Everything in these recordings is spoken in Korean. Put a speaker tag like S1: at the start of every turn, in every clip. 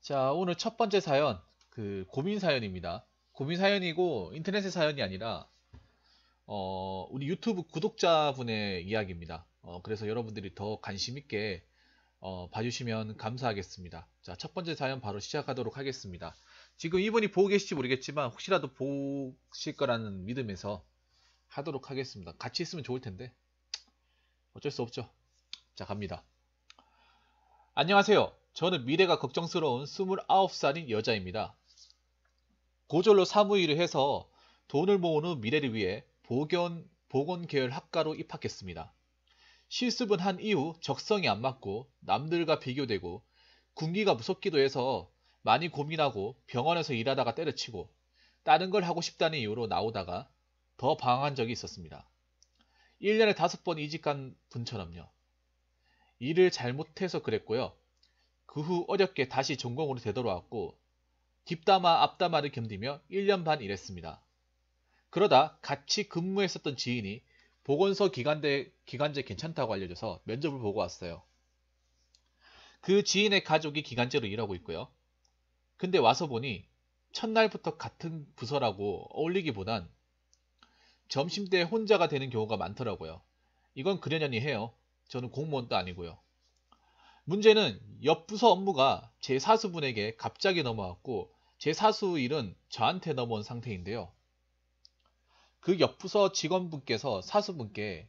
S1: 자, 오늘 첫 번째 사연, 그 고민 사연입니다. 고민 사연이고 인터넷의 사연이 아니라 어, 우리 유튜브 구독자분의 이야기입니다. 어, 그래서 여러분들이 더 관심 있게 어, 봐주시면 감사하겠습니다. 자, 첫 번째 사연 바로 시작하도록 하겠습니다. 지금 이분이 보고 계실지 모르겠지만 혹시라도 보실 거라는 믿음에서 하도록 하겠습니다. 같이 있으면 좋을 텐데 어쩔 수 없죠. 자, 갑니다. 안녕하세요. 저는 미래가 걱정스러운 29살인 여자입니다. 고졸로 사무일을 해서 돈을 후 미래를 위해 보건, 보건계열 학과로 입학했습니다. 실습은 한 이후 적성이 안 맞고 남들과 비교되고 군기가 무섭기도 해서 많이 고민하고 병원에서 일하다가 때려치고 다른 걸 하고 싶다는 이유로 나오다가 더 방황한 적이 있었습니다. 1년에 5번 이직한 분처럼요. 일을 잘못해서 그랬고요. 그 후 어렵게 다시 전공으로 되돌아왔고 뒷담화 앞담화를 견디며 1년 반 일했습니다. 그러다 같이 근무했었던 지인이 보건소 기간제, 기간제 괜찮다고 알려줘서 면접을 보고 왔어요. 그 지인의 가족이 기간제로 일하고 있고요. 근데 와서 보니 첫날부터 같은 부서라고 어울리기보단 점심때 혼자가 되는 경우가 많더라고요. 이건 그려년이 해요. 저는 공무원도 아니고요. 문제는 옆 부서 업무가 제 사수분에게 갑자기 넘어왔고 제 사수 일은 저한테 넘어온 상태인데요. 그 옆 부서 직원분께서 사수분께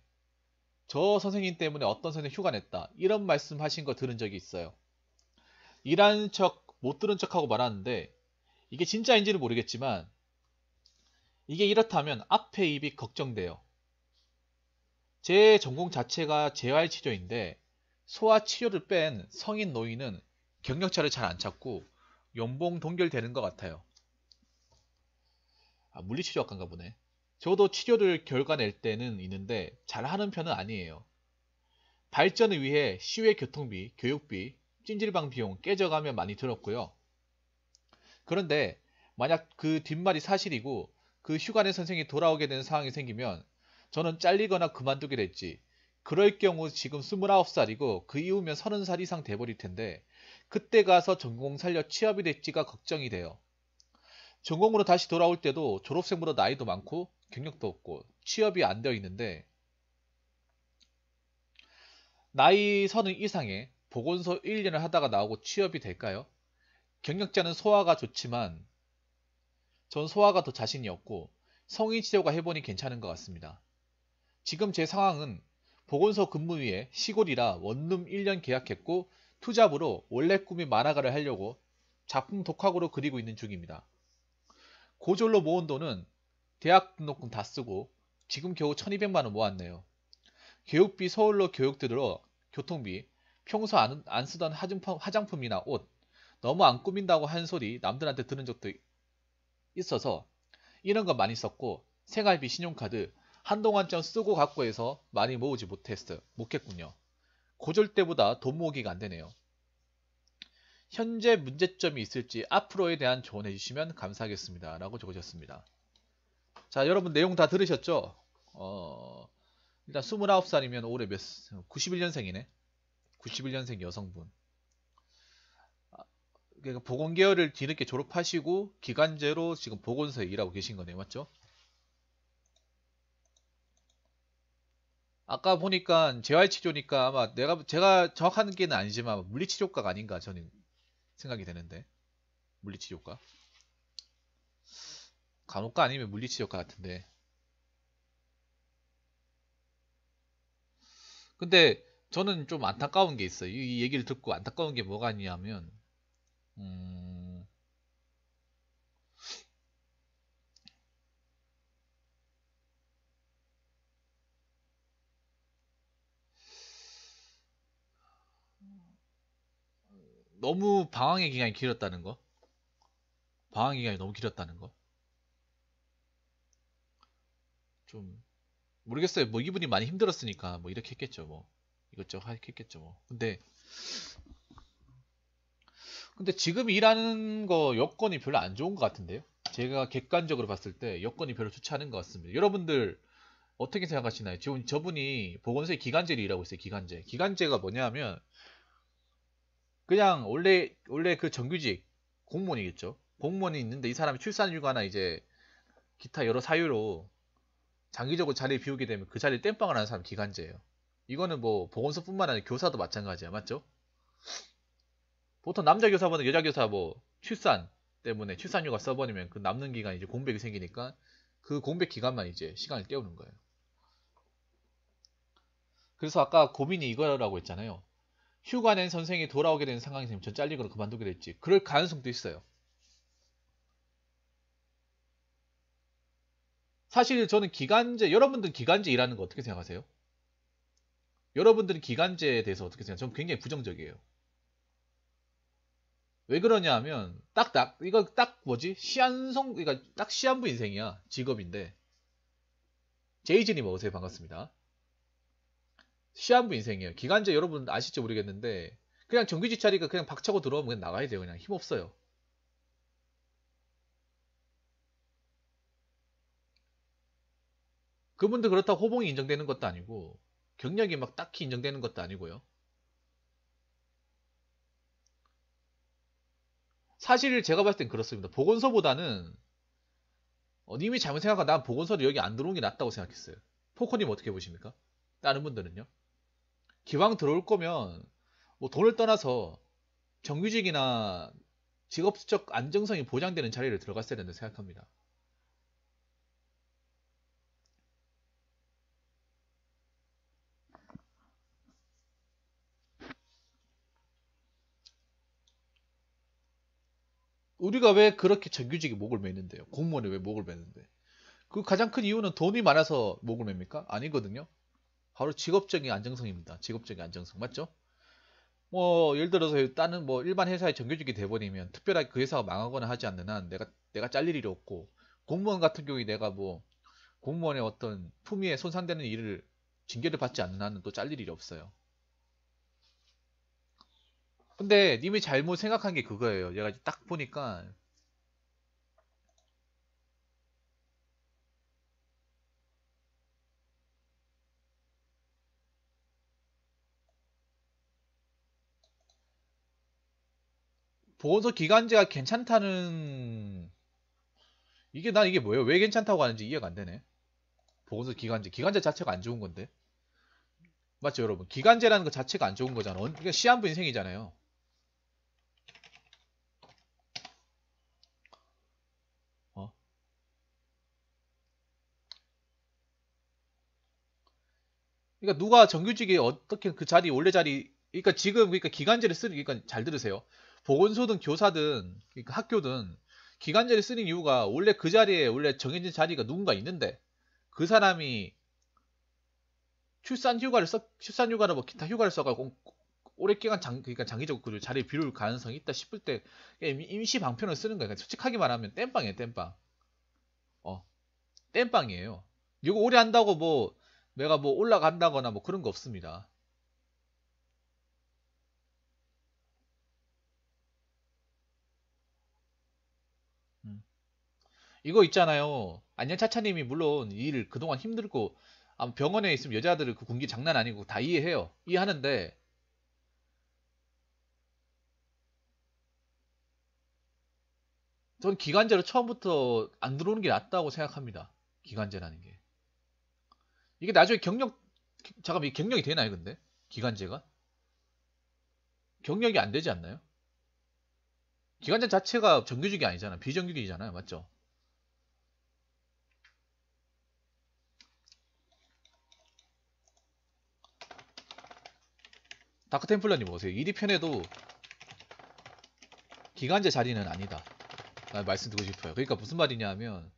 S1: 저 선생님 때문에 어떤 선생님 휴가 냈다 이런 말씀 하신 거 들은 적이 있어요. 일하는 척 못 들은 척하고 말하는데 이게 진짜인지는 모르겠지만 이게 이렇다면 앞에 입이 걱정돼요. 제 전공 자체가 재활치료인데 소아 치료를 뺀 성인 노인은 경력차를 잘 안 찾고 연봉 동결되는 것 같아요. 아, 물리치료학과인가 보네. 저도 치료를 결과 낼 때는 있는데 잘하는 편은 아니에요. 발전을 위해 시외 교통비, 교육비, 찜질방 비용 깨져가면 많이 들었고요. 그런데 만약 그 뒷말이 사실이고 그 휴가내 선생이 돌아오게 되는 상황이 생기면 저는 잘리거나 그만두게 됐지. 그럴 경우 지금 29살이고 그 이후면 30살 이상 돼버릴 텐데 그때 가서 전공 살려 취업이 될지가 걱정이 돼요. 전공으로 다시 돌아올 때도 졸업생보다 나이도 많고 경력도 없고 취업이 안 되어 있는데 나이 서는 이상에 보건소 1년을 하다가 나오고 취업이 될까요? 경력자는 소화가 좋지만 전 소화가 더 자신이 없고 성인 치료가 해보니 괜찮은 것 같습니다. 지금 제 상황은 보건소 근무 위에 시골이라 원룸 1년 계약했고 투잡으로 원래 꿈이 만화가를 하려고 작품 독학으로 그리고 있는 중입니다. 고졸로 모은 돈은 대학 등록금 다 쓰고 지금 겨우 1200만원 모았네요. 교육비 서울로 교육 들으러 교통비, 평소 안, 안 쓰던 화장품, 이나 옷, 너무 안 꾸민다고 한 소리 남들한테 들은 적도 있어서 이런 거 많이 썼고 생활비, 신용카드 한동안 좀 쓰고 갖고 해서 많이 모으지 못했어요. 못했군요. 고졸 때보다 돈 모으기가 안 되네요. 현재 문제점이 있을지 앞으로에 대한 조언해 주시면 감사하겠습니다. 라고 적으셨습니다. 자, 여러분 내용 다 들으셨죠? 어, 일단 29살이면 올해 몇, 91년생이네. 91년생 여성분. 아, 그러니까 보건계열을 뒤늦게 졸업하시고 기간제로 지금 보건소에 일하고 계신 거네요. 맞죠? 아까 보니까 재활치료니까 아마 내가 제가 정확한 게는 아니지만 물리치료과가 아닌가 저는 생각이 되는데. 물리치료과? 간호과 아니면 물리치료과 같은데. 근데 저는 좀 안타까운 게 있어요. 이 얘기를 듣고 안타까운 게 뭐가 있냐면 음... 너무 방황의 기간이 길었다는 거. 방황 기간이 너무 길었다는 거. 좀 모르겠어요. 뭐 이분이 많이 힘들었으니까 뭐 이렇게 했겠죠. 뭐 이것저것 했겠죠. 뭐 근데 근데 지금 일하는 거 여건이 별로 안 좋은 것 같은데요. 제가 객관적으로 봤을 때 여건이 별로 좋지 않은 것 같습니다. 여러분들 어떻게 생각하시나요? 지금 저분이 보건소에 기간제를 일하고 있어요. 기간제. 기간제가 뭐냐면 그냥 원래 원래 그 정규직 공무원이겠죠. 공무원이 있는데 이 사람이 출산휴가나 이제 기타 여러 사유로 장기적으로 자리를 비우게 되면 그 자리에 땜빵을 하는 사람 기간제예요. 이거는 뭐 보건소뿐만 아니라 교사도 마찬가지야, 맞죠? 보통 남자 교사보다 여자 교사 뭐 출산 때문에 출산휴가 써버리면 그 남는 기간 이제 공백이 생기니까 그 공백 기간만 이제 시간을 때우는 거예요. 그래서 아까 고민이 이거라고 했잖아요. 휴가 낸 선생이 돌아오게 되는 상황이 되면 전 잘리거나 그만두게 됐지. 그럴 가능성도 있어요. 사실 저는 기간제, 여러분들 기간제 일하는 거 어떻게 생각하세요? 여러분들은 기간제에 대해서 어떻게 생각해요? 저는 굉장히 부정적이에요. 왜 그러냐 하면, 딱, 딱, 이거 딱 뭐지? 시한성, 그러니까 딱 시한부 인생이야. 직업인데. 제이진님 어서오세요. 반갑습니다. 시한부 인생이에요. 기간제 여러분 아실지 모르겠는데, 그냥 정규직 자리가 그냥 박차고 들어오면 그냥 나가야 돼요. 그냥 힘 없어요. 그분들 그렇다고 호봉이 인정되는 것도 아니고, 경력이 막 딱히 인정되는 것도 아니고요. 사실 제가 봤을 땐 그렇습니다. 보건소보다는 어, 님이 잘못 생각하고 난 보건소를 여기 안 들어온 게 낫다고 생각했어요. 포코님 어떻게 보십니까? 다른 분들은요? 기왕 들어올 거면 뭐 돈을 떠나서 정규직이나 직업적 안정성이 보장되는 자리를 들어갔어야 된다고 생각합니다. 우리가 왜 그렇게 정규직이 목을 매는데요? 공무원이 왜 목을 매는데? 그 가장 큰 이유는 돈이 많아서 목을 맵니까? 아니거든요. 바로 직업적인 안정성입니다. 직업적인 안정성 맞죠? 뭐 예를 들어서 다른 뭐 일반 회사에 정규직이 돼버리면 특별하게 그 회사가 망하거나 하지 않는 한 내가 내가 잘릴 일이 없고 공무원 같은 경우에 내가 뭐 공무원의 어떤 품위에 손상되는 일을 징계를 받지 않는 한은 또 잘릴 일이 없어요. 근데 님이 잘못 생각한 게 그거예요. 얘가 딱 보니까 보건소 기간제가 괜찮다는 이게 난 이게 뭐예요? 왜 괜찮다고 하는지 이해가 안 되네. 보건소 기간제 기간제 자체가 안 좋은 건데 맞죠 여러분? 기간제라는 것 자체가 안 좋은 거잖아. 그러니까 시한부 인생이잖아요. 어? 그러니까 누가 정규직에 어떻게 그 자리 원래 자리 그러니까 지금 그러니까 기간제를 쓰는 그러니까 잘 들으세요. 보건소든 교사든 그러니까 학교든 기간제를 쓰는 이유가 원래 그 자리에 원래 정해진 자리가 누군가 있는데 그 사람이 출산 휴가를 써 출산 휴가나 뭐 기타 휴가를 써가지고 오래 기간 장 그러니까 장기적으로 그 자리에 비울 가능성이 있다 싶을 때 임시 방편을 쓰는 거예요. 그러니까 솔직하게 말하면 땜빵이에요, 땜빵. 어, 땜빵이에요. 이거 오래 한다고 뭐 내가 뭐 올라간다거나 뭐 그런 거 없습니다. 이거 있잖아요. 안녕차차님이 물론 이일 그동안 힘들고 병원에 있으면 여자들은 그 군기 장난 아니고 다 이해해요. 이해하는데 전 기간제로 처음부터 안 들어오는 게 낫다고 생각합니다. 기간제라는 게. 이게 나중에 경력 잠깐만 이 경력이 되나요, 근데? 기간제가? 경력이 안 되지 않나요? 기간제 자체가 정규직이 아니잖아. 비정규직이잖아요. 맞죠? 다크템플러님 오세요. 1위 편에도 기간제 자리는 아니다. 나 말씀드리고 싶어요. 그러니까 무슨 말이냐 하면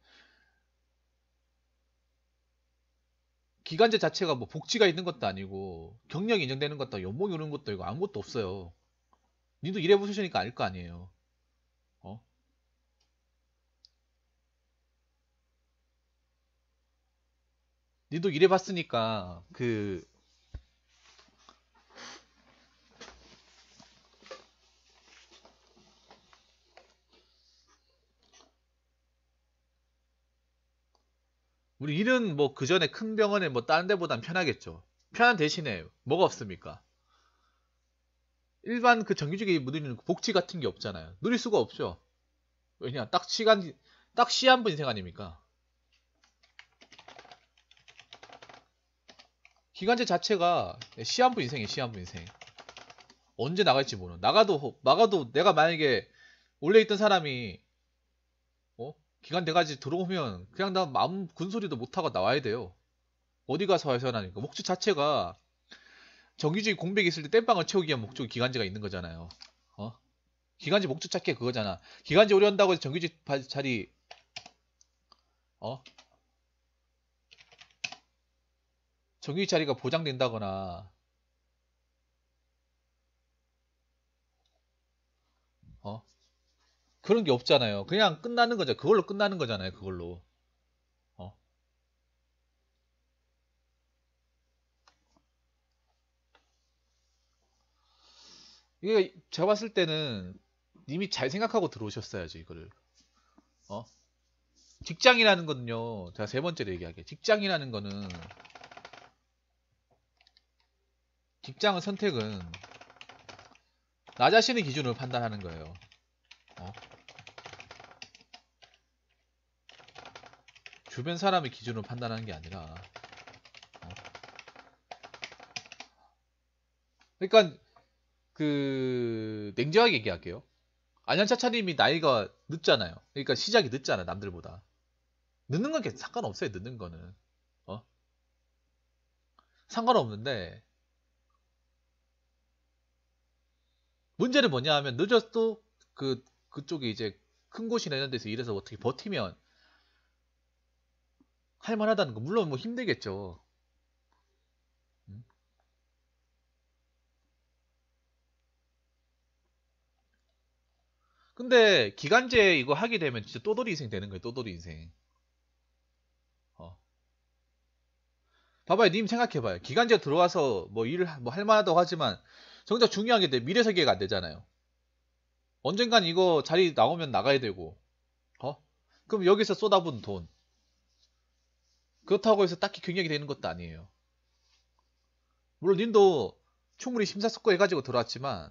S1: 기간제 자체가 뭐 복지가 있는 것도 아니고 경력이 인정되는 것도 연봉이 오는 것도 이거 아무것도 없어요. 니도 일해보셨으니까 알 거 아니에요. 어? 니도 일해봤으니까 그 우리 일은 뭐 그 전에 큰 병원에 뭐 다른 데보단 편하겠죠. 편한 대신에 뭐가 없습니까? 일반 그 정규직에 묻어있는 그 복지 같은 게 없잖아요. 누릴 수가 없죠. 왜냐, 딱 시간, 딱 시한부 인생 아닙니까? 기간제 자체가 시한부 인생이에요, 시한부 인생. 언제 나갈지 모르는. 나가도, 나가도 내가 만약에 원래 있던 사람이, 어? 기간 돼가지 들어오면 그냥 나 아무 군소리도 못하고 나와야 돼요. 어디 가서 해서나니까. 목적 자체가 정규직 공백이 있을 때 땜빵을 채우기 위한 목적이 기간제가 있는 거잖아요. 어? 기간제 목적 찾기 그거잖아. 기간제 오래 한다고 해서 정규직 자리 어? 정규직 자리가 보장된다거나 그런 게 없잖아요. 그냥 끝나는 거죠. 그걸로 끝나는 거잖아요. 그걸로. 이게 제가 봤을 때는 님이 잘 생각하고 들어오셨어야죠 이거를 어 직장이라는 거는요 제가 세 번째로 얘기할게요 직장이라는 거는 직장의 선택은 나 자신의 기준으로 판단하는 거예요 어? 주변 사람의 기준으로 판단하는 게 아니라 어? 그러니까 그 냉정하게 얘기할게요. 안현차차님이 나이가 늦잖아요. 그러니까 시작이 늦잖아 남들보다. 늦는 건 상관없어요. 늦는 거는 어 상관없는데 문제는 뭐냐 하면 늦어도 그 그쪽에 이제 큰 곳이나 이런 데서 일해서 어떻게 버티면 할만하다는 거 물론 뭐 힘들겠죠. 근데 기간제 이거 하게 되면 진짜 또돌이 인생 되는 거예요. 또돌이 인생. 어. 봐봐요. 님 생각해봐요. 기간제 들어와서 뭐 일을 뭐 할만하다고 하지만 정작 중요한 게 미래 설계가 안 되잖아요. 언젠간 이거 자리 나오면 나가야 되고. 어? 그럼 여기서 쏟아부은 돈. 그렇다고 해서 딱히 경력이 되는 것도 아니에요. 물론 님도 충분히 심사숙고해가지고 들어왔지만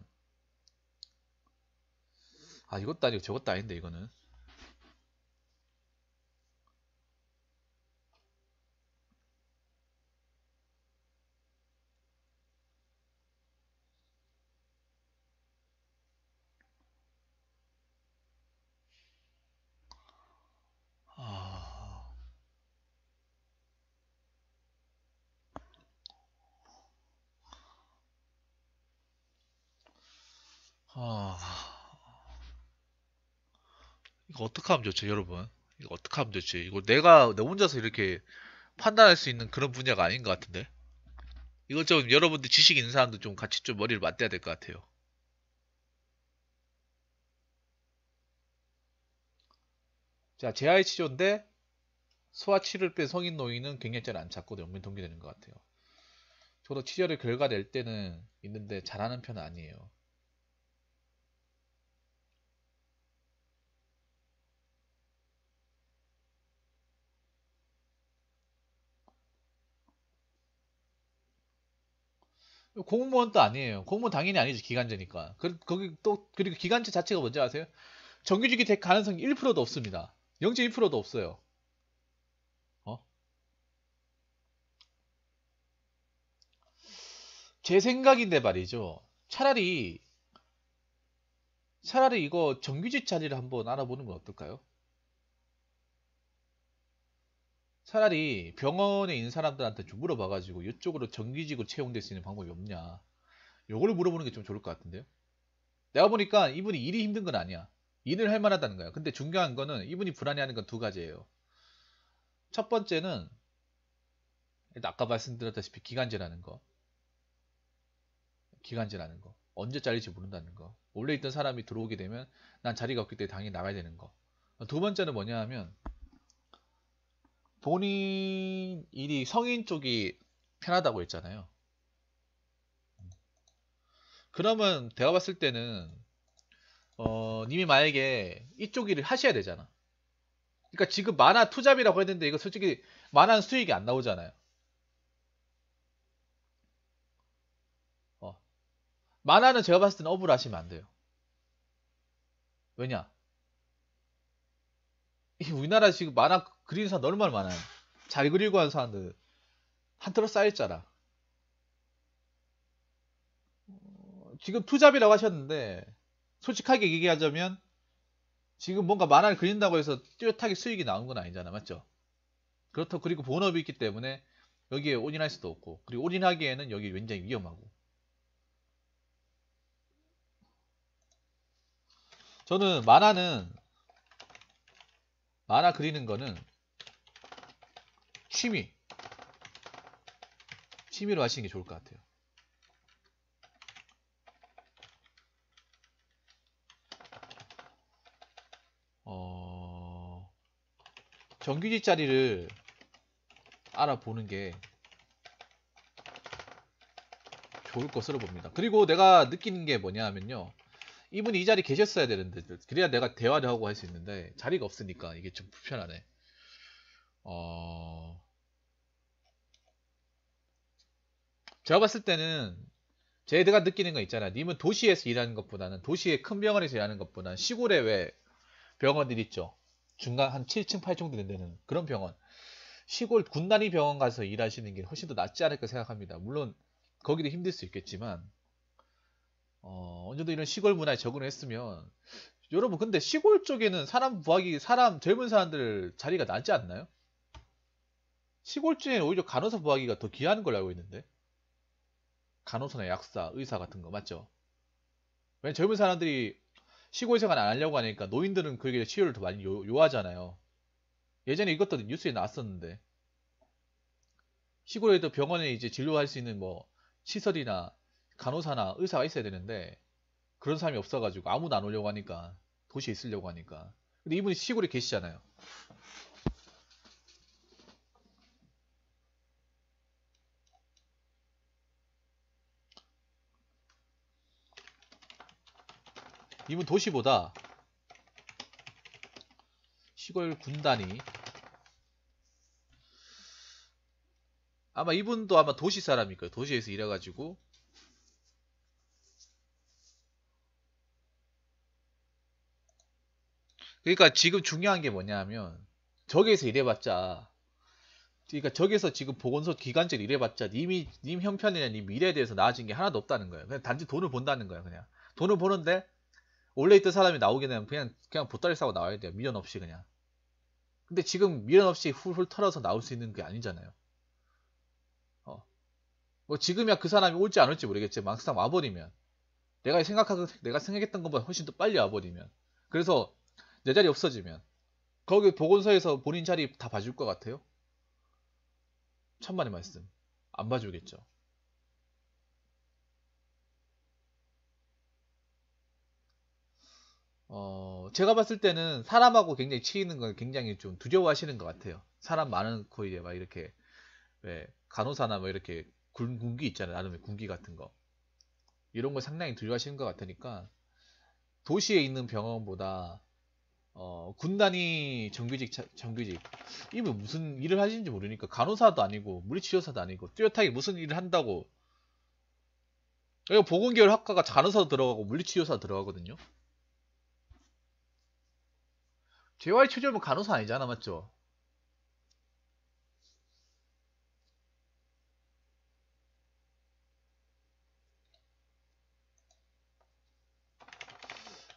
S1: 아 이것도 아니고 저것도 아닌데 이거는 어떻게 하면 좋죠, 여러분? 이거 어떻게 하면 좋지? 이거 내가 내 혼자서 이렇게 판단할 수 있는 그런 분야가 아닌 것 같은데? 이거 좀 여러분들 지식 있는 사람도 좀 같이 좀 머리를 맞대야 될 것 같아요. 자, 재하의 치료인데 소아 치를 뺀 성인 노인은 갱년자를 안 찾고 연민 동기되는 것 같아요. 저도 치료를 결과 낼 때는 있는데 잘하는 편은 아니에요. 공무원도 아니에요. 공무원 당연히 아니지 기간제니까. 그, 거기 또 그리고 기간제 자체가 뭔지 아세요? 정규직이 될 가능성이 1%도 없습니다. 0.1%도 없어요. 어? 제 생각인데 말이죠. 차라리 차라리 이거 정규직 자리를 한번 알아보는 건 어떨까요? 차라리 병원에 있는 사람들한테 좀 물어봐가지고 이쪽으로 정규직으로 채용될 수 있는 방법이 없냐. 요거를 물어보는 게 좀 좋을 것 같은데요. 내가 보니까 이분이 일이 힘든 건 아니야. 일을 할 만하다는 거야. 근데 중요한 거는 이분이 불안해하는 건 두 가지예요. 첫 번째는 아까 말씀드렸다시피 기간제라는 거. 기간제라는 거. 언제 잘릴지 모른다는 거. 원래 있던 사람이 들어오게 되면 난 자리가 없기 때문에 당연히 나가야 되는 거. 두 번째는 뭐냐 하면 본인 일이 성인 쪽이 편하다고 했잖아요. 그러면 내가 봤을 때는 어, 님이 만약에 이쪽 일을 하셔야 되잖아. 그러니까 지금 만화 투잡이라고 했는데 이거 솔직히 만화는 수익이 안 나오잖아요. 어. 만화는 제가 봤을 때는 업을 하시면 안 돼요. 왜냐? 이 우리나라 지금 만화 그리는 사람 얼마나 많아요. 잘 그리고 하는 사람들 한틀어 쌓여있잖아. 어, 지금 투잡이라고 하셨는데 솔직하게 얘기하자면 지금 뭔가 만화를 그린다고 해서 뚜렷하게 수익이 나온 건 아니잖아. 맞죠? 그렇다고 그리고 본업이 있기 때문에 여기에 올인할 수도 없고 그리고 올인하기에는 여기 굉장히 위험하고 저는 만화는 만화 그리는 거는 취미 취미로 하시는 게 좋을 것 같아요. 어... 정규직 자리를 알아보는 게 좋을 것으로 봅니다. 그리고 내가 느끼는 게 뭐냐 하면요. 이분이 이 자리 계셨어야 되는데 그래야 내가 대화를 하고 할 수 있는데 자리가 없으니까 이게 좀 불편하네. 어... 제가 봤을 때는 제가 느끼는 거 있잖아요. 님은 도시에서 일하는 것보다는 도시의 큰 병원에서 일하는 것보다는 시골에 왜 병원들 있죠. 중간 한 7층, 8층 되는 그런 병원. 시골 군단위 병원 가서 일하시는 게 훨씬 더 낫지 않을까 생각합니다. 물론 거기도 힘들 수 있겠지만 어, 어느 정도 이런 시골 문화에 적응을 했으면 여러분 근데 시골 쪽에는 사람 구하기 사람 젊은 사람들 자리가 낫지 않나요? 시골 쪽에는 오히려 간호사 구하기가 더 귀한 걸 알고 있는데 간호사나 약사, 의사 같은 거 맞죠? 왜냐면 젊은 사람들이 시골 생활 안 하려고 하니까 노인들은 그게 치료를 더 많이 요, 요하잖아요. 예전에 이것도 뉴스에 나왔었는데 시골에도 병원에 이제 진료할 수 있는 뭐 시설이나 간호사나 의사가 있어야 되는데 그런 사람이 없어가지고 아무도 안 오려고 하니까 도시에 있으려고 하니까 근데 이분이 시골에 계시잖아요. 이분 도시보다 시골 군단이 아마 이분도 아마 도시 사람일 거예요. 도시에서 일해가지고 그러니까 지금 중요한 게 뭐냐면 저기에서 일해봤자 그러니까 저기서 지금 보건소 기관지를 일해봤자 님이 님 형편이나 님 미래에 대해서 나아진 게 하나도 없다는 거예요. 그냥 단지 돈을 본다는 거예요. 그냥 돈을 버는데 원래 있던 사람이 되면 그냥 그냥 보따리 싸고 나와야 돼요. 미련 없이 그냥. 근데 지금 미련 없이 훌훌 털어서 나올 수 있는 게 아니잖아요. 어. 뭐 지금이야 그 사람이 올지 안 올지 모르겠지만 막상 와버리면 내가 생각하고 내가 생각했던 것보다 훨씬 더 빨리 와버리면 그래서 내 자리 없어지면 거기 보건소에서 본인 자리 다 봐줄 것 같아요? 천만의 말씀 안 봐주겠죠. 어, 제가 봤을 때는 사람하고 굉장히 치이는 걸 굉장히 좀 두려워하시는 것 같아요. 사람 많은 코이에 막 이렇게 왜 간호사나 뭐 이렇게 군, 군기 있잖아요. 나름의 군기 같은 거. 이런 걸 상당히 두려워하시는 것 같으니까 도시에 있는 병원보다 어, 군단이 정규직 정규직 이분 무슨 일을 하시는지 모르니까 간호사도 아니고 물리치료사도 아니고 뚜렷하게 무슨 일을 한다고 이거 보건계열 학과가 간호사도 들어가고 물리치료사 들어가거든요. JY 최저면 간호사 아니잖아, 맞죠?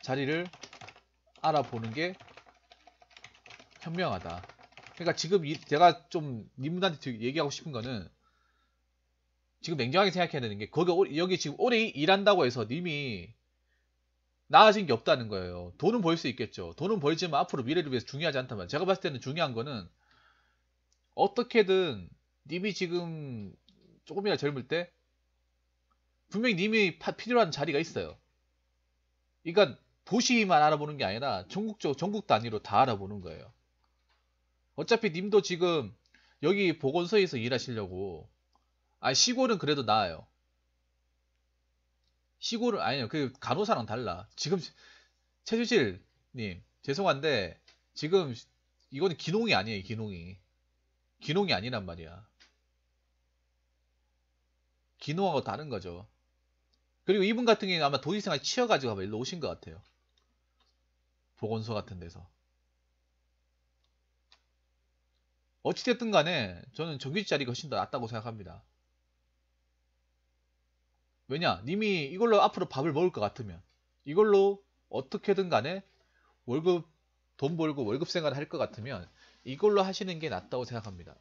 S1: 자리를 알아보는 게 현명하다. 그러니까 지금 이, 제가 좀 님들한테 얘기하고 싶은 거는 지금 냉정하게 생각해야 되는 게 거기 여기 지금 오래 일한다고 해서 님이 나아진 게 없다는 거예요. 돈은 벌 수 있겠죠. 돈은 벌지만 앞으로 미래를 위해서 중요하지 않다면 제가 봤을 때는 중요한 거는 어떻게든 님이 지금 조금이나 젊을 때 분명히 님이 필요한 자리가 있어요. 그러니까 도시만 알아보는 게 아니라 전국적 전국 단위로 다 알아보는 거예요. 어차피 님도 지금 여기 보건소에서 일하시려고 아 시골은 그래도 나아요. 시골은 아니요 그 간호사랑 달라 지금 최주실님 죄송한데 지금 이거는 기농이 아니에요 기농이 기농이 아니란 말이야 기농하고 다른 거죠 그리고 이분 같은 경우는 아마 도시생활 치여가지고 아마 일로 오신 것 같아요. 보건소 같은 데서. 어찌됐든 간에 저는 정규직 자리가 훨씬 더 낫다고 생각합니다. 왜냐? 님이 이걸로 앞으로 밥을 먹을 것 같으면 이걸로 어떻게든 간에 월급 돈 벌고 월급 생활을 할 것 같으면 이걸로 하시는 게 낫다고 생각합니다.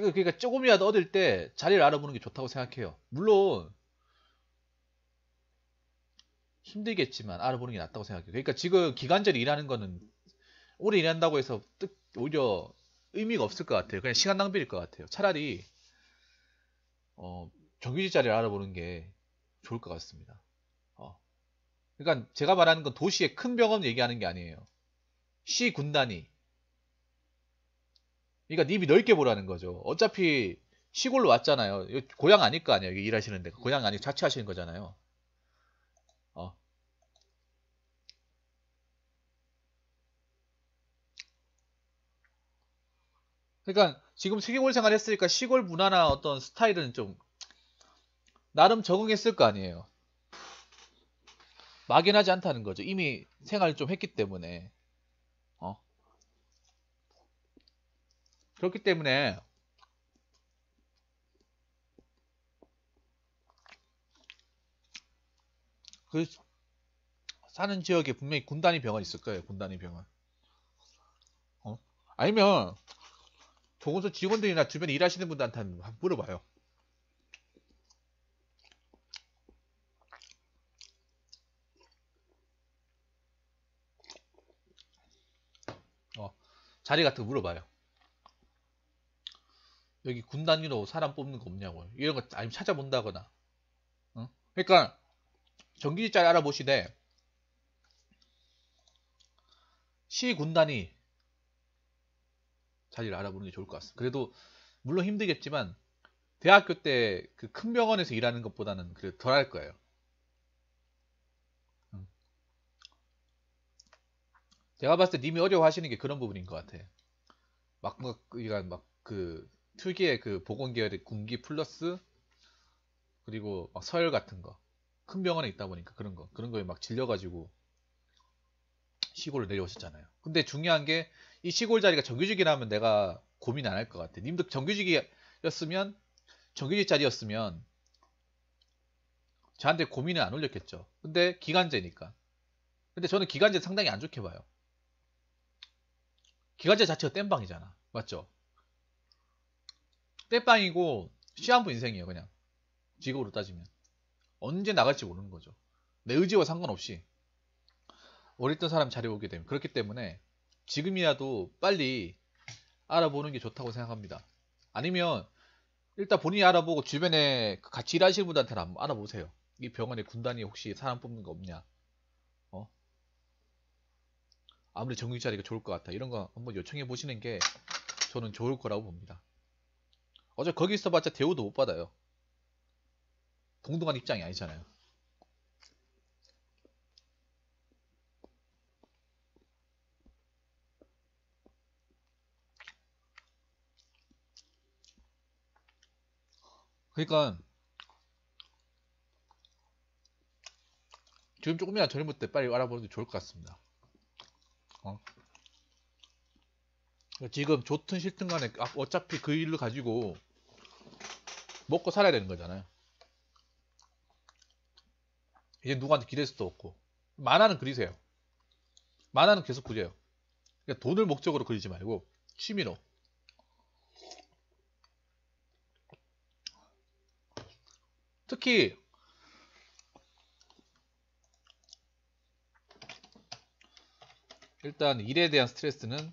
S1: 그러니까 조금이라도 얻을 때 자리를 알아보는 게 좋다고 생각해요. 물론 힘들겠지만 알아보는 게 낫다고 생각해요. 그러니까 지금 기간제로 일하는 거는 오래 일한다고 해서 뜻 오히려 의미가 없을 것 같아요. 그냥 시간 낭비일 것 같아요. 차라리 어, 정규직 자리를 알아보는 게 좋을 것 같습니다. 어. 그러니까 제가 말하는 건 도시의 큰 병원 얘기하는 게 아니에요. 시 군단위 그러니까 님이 넓게 보라는 거죠. 어차피 시골로 왔잖아요. 고향 아닐 거 아니에요. 여기 일하시는데. 고향 아니고 자취하시는 거잖아요. 어. 그러니까 지금 시골 생활 했으니까 시골 문화나 어떤 스타일은 좀 나름 적응했을 거 아니에요. 막연하지 않다는 거죠. 이미 생활을 좀 했기 때문에. 그렇기 때문에 그 사는 지역에 분명히 군단위 병원 있을 거예요. 군단위 병원. 어? 아니면 보건소 직원들이나 주변에 일하시는 분들한테 한번 물어봐요. 어, 자리 같은 거 물어봐요. 여기 군 단위로 사람 뽑는 거 없냐고 이런 거 아니면 찾아본다거나 어? 그러니까 정규직자리 알아보시되 시 군단위 자리를 알아보는 게 좋을 것 같습니다. 그래도 물론 힘들겠지만 대학교 때 그 큰 병원에서 일하는 것보다는 그래도 덜 할 거예요. 제가 봤을 때 님이 어려워하시는 게 그런 부분인 것 같아. 막, 막, 막그 특유의 그 보건 계열의 군기 플러스 그리고 막 서열 같은 거 큰 병원에 있다 보니까 그런 거 그런 거에 막 질려가지고 시골로 내려오셨잖아요. 근데 중요한 게 이 시골 자리가 정규직이라면 내가 고민 안 할 것 같아. 님도 정규직이었으면 정규직 자리였으면 저한테 고민을 안 올렸겠죠. 근데 기간제니까. 근데 저는 기간제 상당히 안 좋게 봐요. 기간제 자체가 땜방이잖아. 맞죠? 떼빵이고 시한부 인생이에요 그냥. 직업으로 따지면. 언제 나갈지 모르는 거죠. 내 의지와 상관없이 어렸던 사람 자리 오게 되면. 그렇기 때문에 지금이라도 빨리 알아보는 게 좋다고 생각합니다. 아니면 일단 본인이 알아보고 주변에 그 같이 일하시는 분들한테 한번 알아보세요. 이 병원에 군단이 혹시 사람 뽑는 거 없냐. 어? 아무리 정규 자리가 좋을 것 같아. 이런 거 한번 요청해 보시는 게 저는 좋을 거라고 봅니다 어제 거기 있어봤자 대우도 못 받아요. 동등한 입장이 아니잖아요. 그러니까 지금 조금이나 젊을 때 빨리 알아보는 게 좋을 것 같습니다. 어? 지금 좋든 싫든 간에 아, 어차피 그 일을 가지고 먹고 살아야 되는 거잖아요. 이제 누구한테 기댈 수도 없고 만화는 그리세요. 만화는 계속 그려요. 그러니까 돈을 목적으로 그리지 말고 취미로. 특히 일단 일에 대한 스트레스는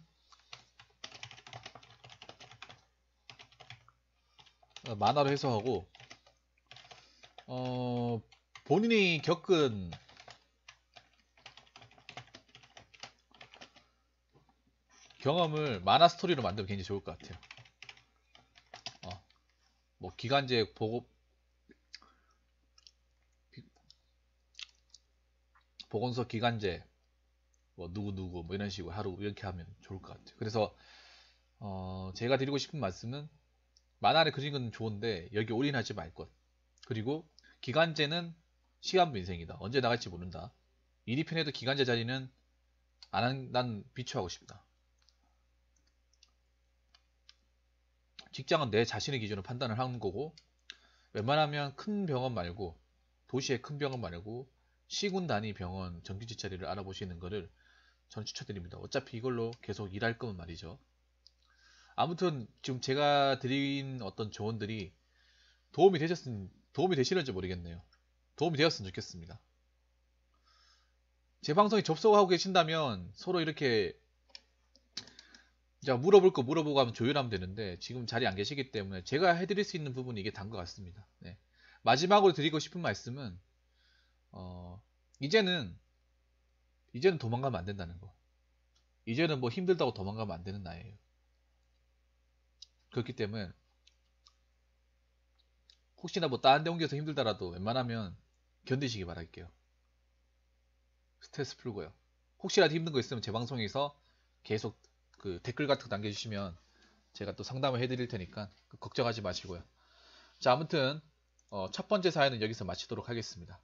S1: 만화로 해석하고 어, 본인이 겪은 경험을 만화 스토리로 만들면 굉장히 좋을 것 같아요. 어, 뭐 기간제 보고 보건소 기간제 뭐 누구 누구 뭐 이런 식으로 하루 이렇게 하면 좋을 것 같아요. 그래서 어, 제가 드리고 싶은 말씀은 만화를 그리는 건 좋은데 여기 올인하지 말 것. 그리고 기간제는 시간부 인생이다. 언제 나갈지 모른다. 1, 2편에도 기간제 자리는 안 한, 난 비추하고 싶다. 직장은 내 자신의 기준으로 판단을 하는 거고 웬만하면 큰 병원 말고 도시의 큰 병원 말고 시군 단위 병원 정규직 자리를 알아보시는 것을 저는 추천드립니다. 어차피 이걸로 계속 일할 거면 말이죠. 아무튼 지금 제가 드린 어떤 조언들이 도움이 되셨은 도움이 되시는지 모르겠네요. 도움이 되었으면 좋겠습니다. 제 방송에 접속하고 계신다면 서로 이렇게 자 물어볼 거 물어보고 하면 조율하면 되는데 지금 자리에 안 계시기 때문에 제가 해드릴 수 있는 부분이 이게 단 것 같습니다. 네. 마지막으로 드리고 싶은 말씀은 어, 이제는 이제는 도망가면 안 된다는 거. 이제는 뭐 힘들다고 도망가면 안 되는 나이에요. 그렇기 때문에 혹시나 뭐 다른 데 옮겨서 힘들다라도 웬만하면 견디시기 바랄게요. 스트레스 풀고요. 혹시라도 힘든 거 있으면 제 방송에서 계속 그 댓글 같은 거 남겨주시면 제가 또 상담을 해드릴 테니까 걱정하지 마시고요. 자, 아무튼 어, 첫 번째 사연은 여기서 마치도록 하겠습니다.